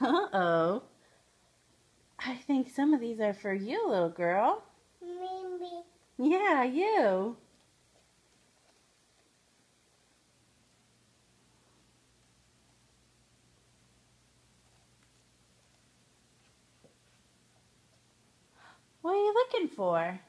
Uh-oh. I think some of these are for you, little girl. Maybe. Yeah, you. What are you looking for?